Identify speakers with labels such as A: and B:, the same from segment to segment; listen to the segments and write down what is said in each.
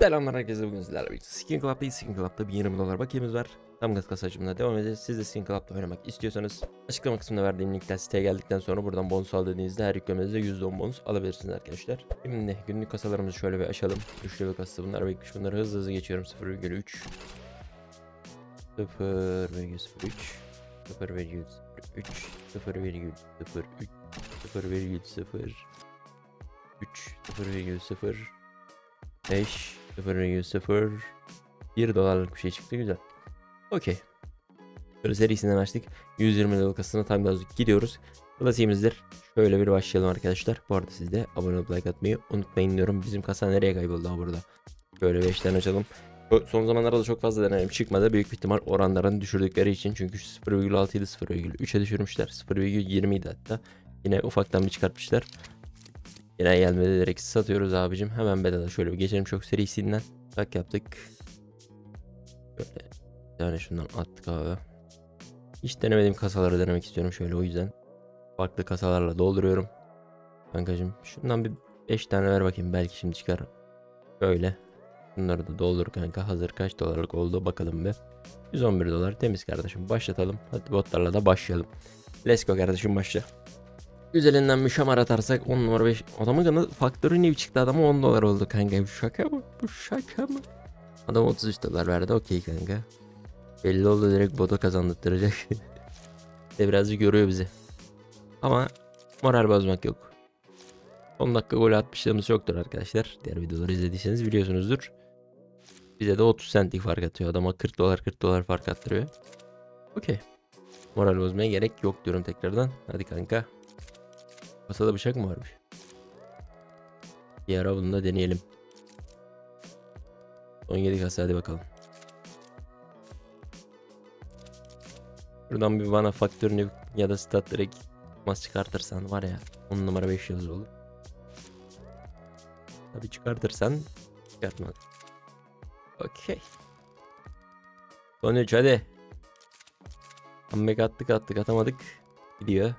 A: Selamlar herkese bugün sizlerle birlikte Skin Club'dayız. Skin Club'da bir 20 dolar bakiyemiz var. Tam gaz kasa açımına devam edeceğiz. Siz de Skin Club'da oynamak istiyorsanız açıklama kısmında verdiğim linkten siteye geldikten sonra buradan bonus al dediğinizde her yüklemenizde %10 bonus alabilirsiniz arkadaşlar. Şimdi günlük kasalarımızı şöyle bir açalım. Üçlü bir kasası bunlar bekmiş. Bunları hızlı hızlı geçiyorum. 0,3 0,03 0,03 0,03 0,03 0,03 0,0 5 0,0 1 dolarlık bir şey çıktı güzel. Okey. Böyle serisinden açtık. 120 liralık kasına tam gaz gidiyoruz. Klasiğimizdir. Şöyle bir başlayalım arkadaşlar. Bu arada siz de abone olup like atmayı unutmayın diyorum. Bizim kasa nereye kayboldu burada? Şöyle 5 tane açalım. Son zamanlarda da çok fazla denenim çıkmadı. Büyük bir ihtimal oranlarını düşürdükleri için. Çünkü 0,6 idi 0,3'e düşürmüşler. 0,20 idi hatta. Yine ufaktan bir çıkartmışlar. Yine gelmedi direkt satıyoruz abicim. Hemen bedava şöyle bir geçelim çok serisinden. Tak yaptık. Böyle bir tane şundan attık abi. Hiç denemediğim kasaları denemek istiyorum şöyle o yüzden. Farklı kasalarla dolduruyorum. Kankacım şundan bir 5 tane ver bakayım belki şimdi çıkar. Böyle. Bunları da doldur kanka. Hazır kaç dolarlık oldu bakalım bir. 111 dolar temiz kardeşim. Başlatalım. Hadi botlarla da başlayalım. Let's go kardeşim başla. Üzerinden bir şamar atarsak 10 numara 5. Adamın kanı faktörü ne çıktı adama 10 dolar oldu kanka. Bu şaka mı? Bu şaka mı? Adam 33 dolar verdi okey kanka. Belli oldu direkt bota kazandıracak. de birazcık yoruyor bizi. Ama moral bozmak yok. 10 dakika gol atmışlığımız yoktur arkadaşlar. Diğer videoları izlediyseniz biliyorsunuzdur. Bize de 30 centlik fark atıyor. Adama 40 dolar 40 dolar fark attırıyor. Okey. Moral bozmaya gerek yok diyorum tekrardan. Hadi kanka. Kasada bıçak mı varmış? Bir ara bunu da deneyelim. 17 kasa hadi bakalım. Buradan bir bana faktörünü ya da stat direkt mas çıkartırsan var ya 10 numara 5 yıldız olur. Tabi çıkartırsan çıkartma. Okey. Son 3 hadi. Comeback attık attık atamadık. Gidiyor.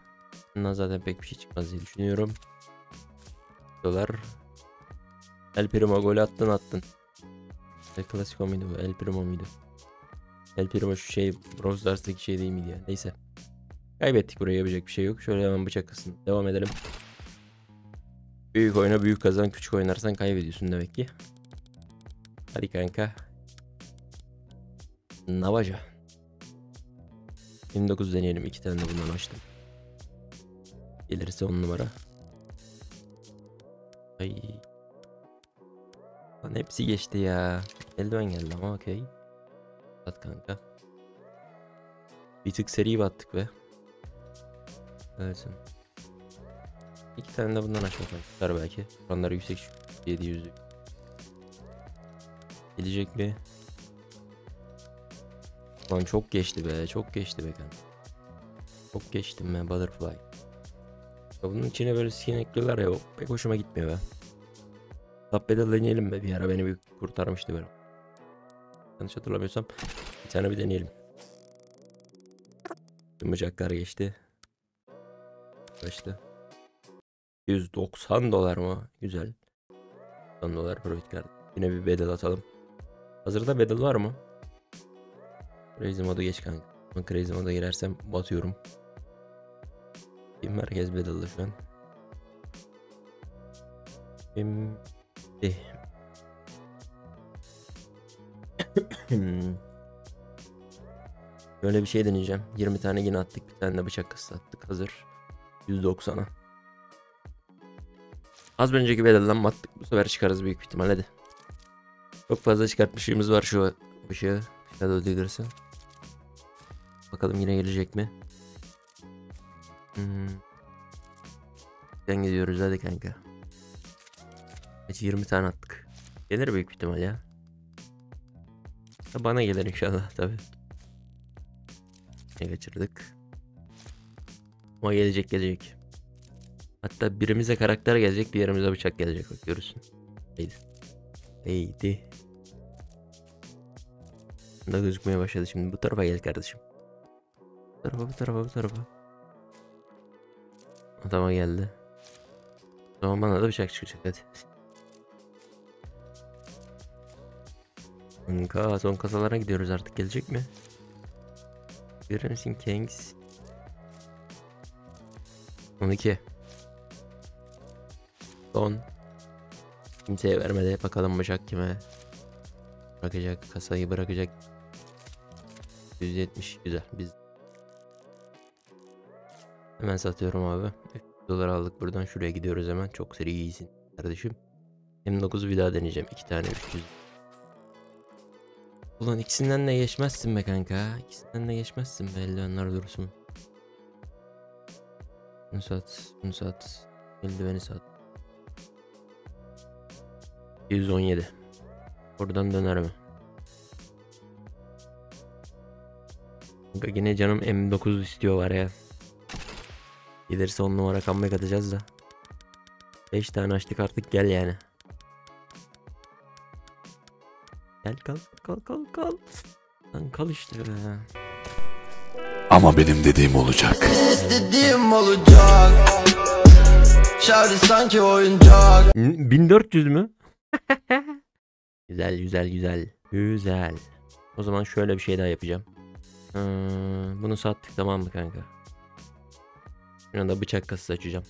A: Bundan zaten pek bir şey çıkmaz diye düşünüyorum. Dolar. El Primo golü attın attın. El Clasico muydu bu? El Primo muydu? El Primo şu şey Brawl Stars'taki şey değil miydi ya? Neyse. Kaybettik buraya yapacak bir şey yok. Şöyle hemen bıçak kısın. Devam edelim. Büyük oyna büyük kazan küçük oynarsan kaybediyorsun demek ki. Hadi kanka. Navaja. 29 deneyelim. iki tane de bundan açtım. Gelirse on numara. Ay. Lan hepsi geçti ya. Eldiven geldi ama okey. At kanka. Bir tık seri battık be. Evet. İki tane de bundan açmak tutar belki. Oranları yüksek 700. Gelecek mi? Lan çok geçti be. Çok geçti be kanka. Çok geçtim ben butterfly. Bunun içine böyle skin ekliyorlar ya pek hoşuma gitmiyor be. Battle deneyelim be bir ara beni bir kurtarmıştı böyle. Yanlış hatırlamıyorsam bir tane bir deneyelim. Tüm geçti. Kaçtı? 190 dolar mı? Güzel. 90 dolar profit card. Yine bir bedel atalım. Hazırda bedel var mı? Crazy modu geç kanka. Crazy moda girersem batıyorum. Merkez bedeli şu an. Şimdi. Böyle bir şey deneyeceğim. 20 tane yine attık. Bir tane de bıçak kısa attık. Hazır. 190'a. Az önceki bedelden battık. Bu sefer çıkarız büyük ihtimal hadi. Çok fazla çıkartmışlığımız var şu ışığı. Shadow Diggers'ı. Bakalım yine gelecek mi? Hmm. Sen gidiyoruz hadi kanka. Hiç 20 tane attık. Gelir büyük ihtimal ya. Bana gelir inşallah tabi. Ne kaçırdık. Ama gelecek gelecek. Hatta birimize karakter gelecek diğerimize bıçak gelecek bak görürsün. Neydi? Neydi? Da gözükmeye başladı şimdi bu tarafa gel kardeşim. Bu tarafa bu tarafa bu tarafa. Adama geldi. O zaman bana da bıçak çıkacak hadi. Kanka son kasalara gidiyoruz artık gelecek mi? Verir misin Kings? 12 Son Kimseye vermedi bakalım bıçak kime Bırakacak kasayı bırakacak 170 güzel biz Hemen satıyorum abi 3 dolar aldık buradan şuraya gidiyoruz hemen çok seri iyisin kardeşim M9 bir daha deneyeceğim 2 tane 300 Ulan ikisinden de geçmezsin be kanka. İkisinden de geçmezsin be eldivenler dursun. Bunu sat, bunu sat. Eldiveni sat. 117. Buradan döner mi? Kanka yine canım M9 istiyor var ya. Gelirse 10 numara comeback atacağız da. 5 tane açtık artık gel yani. Gel kal kal kal kal. Lan kal işte be.
B: Ama benim dediğim olacak.
C: İstediğim olacak Şarjı sanki oyuncak
A: N- 1400 mü? güzel güzel güzel. Güzel. O zaman şöyle bir şey daha yapacağım. Hmm, bunu sattık tamam mı kanka? Şuna da bıçak kasası açacağım.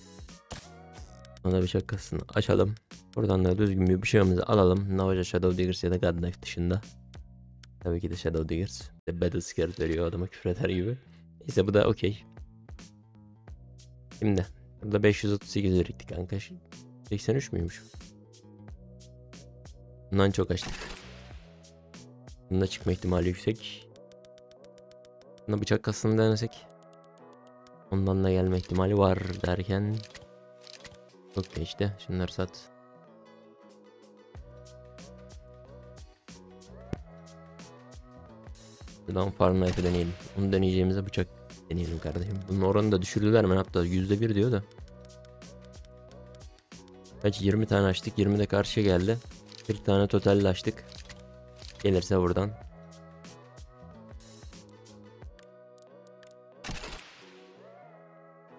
A: Buna da bıçak kasasını açalım. Buradan da düzgün bir bıçağımızı alalım. Navaja Shadow Diggers ya da God Knife dışında. Tabii ki de Shadow Diggers. İşte Battle Scared veriyor adama küfür eder gibi. Neyse bu da okey. Şimdi burada 538 birikti kanka. 83 müymüş? Bundan çok açtık. Bunda çıkma ihtimali yüksek. Bunda bıçak kasını denesek. Ondan da gelme ihtimali var derken. Çok geçti. Şunları sat. Buradan Farm Knife'ı deneyelim. Onu deneyeceğimize bıçak deneyelim kardeşim. Bunun oranını da düşürdüler mi? Hatta %1 diyor da. Kaç 20 tane açtık. 20 de karşıya geldi. Bir tane total açtık. Gelirse buradan.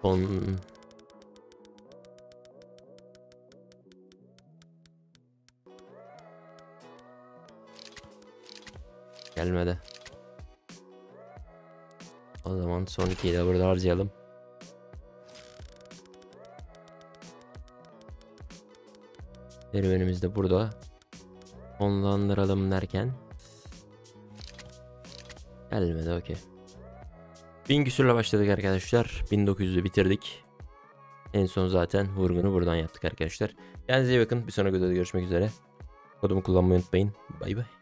A: Son Gelmedi. O zaman son ikiyi de burada harcayalım. Serüvenimiz de burada. Sonlandıralım derken. Gelmedi okey. 1000 küsürle başladık arkadaşlar. 1900'ü bitirdik. En son zaten vurgunu buradan yaptık arkadaşlar. Kendinize iyi bakın. Bir sonraki videoda görüşmek üzere. Kodumu kullanmayı unutmayın. Bay bay.